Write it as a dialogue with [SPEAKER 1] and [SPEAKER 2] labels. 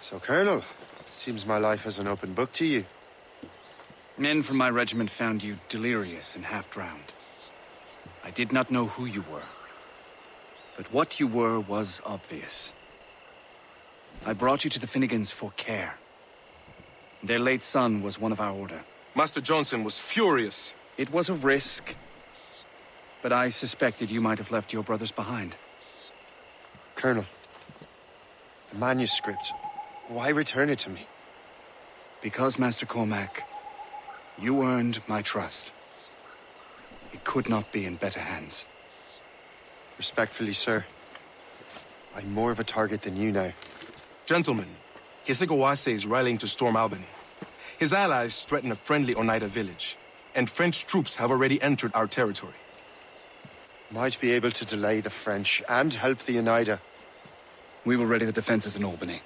[SPEAKER 1] So, Colonel, it seems my life is an open book to you.
[SPEAKER 2] Men from my regiment found you delirious and half-drowned. I did not know who you were. But what you were was obvious. I brought you to the Finnegans for care. Their late son was one of our order.
[SPEAKER 3] Master Johnson was furious.
[SPEAKER 2] It was a risk. But I suspected you might have left your brothers behind.
[SPEAKER 1] Colonel, the manuscript, why return it to me?
[SPEAKER 2] Because, Master Cormac, you earned my trust. It could not be in better hands.
[SPEAKER 1] Respectfully, sir. I'm more of a target than you now.
[SPEAKER 3] Gentlemen, Kesegowaase is rallying to storm Albany. His allies threaten a friendly Oneida village, and French troops have already entered our territory.
[SPEAKER 1] Might be able to delay the French and help the Oneida.
[SPEAKER 2] We will ready the defenses in Albany.